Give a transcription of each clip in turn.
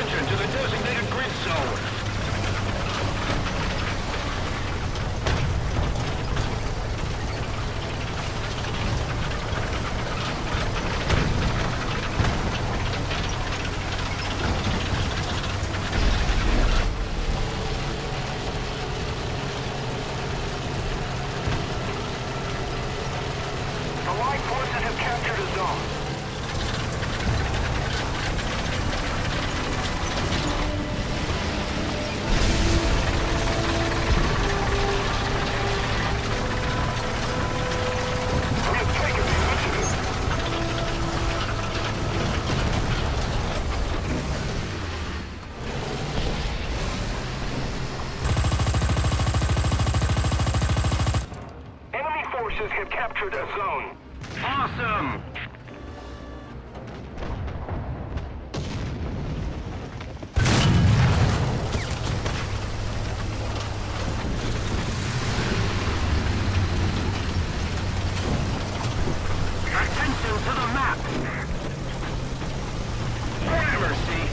attention to the designated grid zone. The light forces have captured a zone. Have captured a zone. Awesome! Attention to the map! Mercy!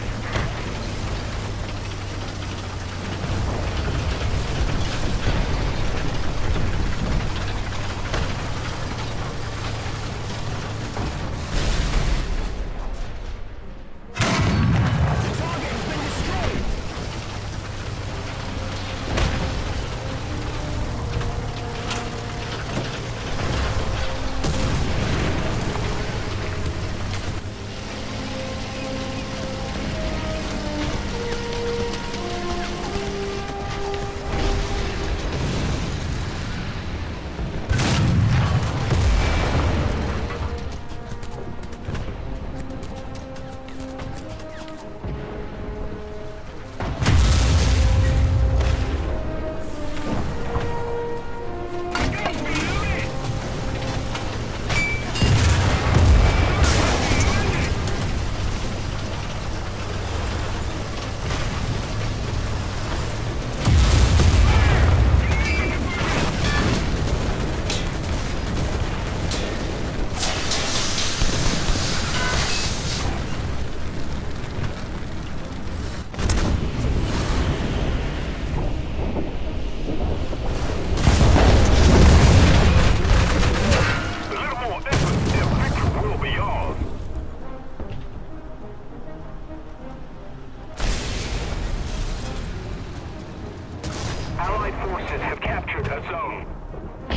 Forces have captured a zone.